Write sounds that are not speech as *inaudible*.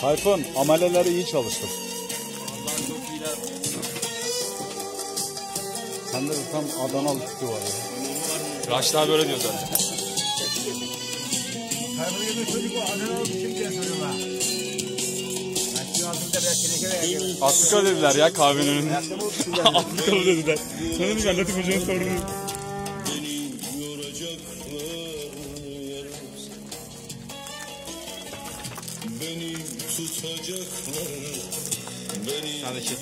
Tayfun ameleleri iyi çalıştın. Vallahi çok iyiler. Sende de tam Adanalı tipi var ya. Raşit abi böyle diyor zaten. Kayboluyor çocuk o Adanalı şey diye soruyorlar. Afrika dediler ya kahvenin önünde. *laughs* Afrika dediler? Sana dedim ben Latif Hoca'nın sorunu. Beni tutacaklar Beni Hadi çek.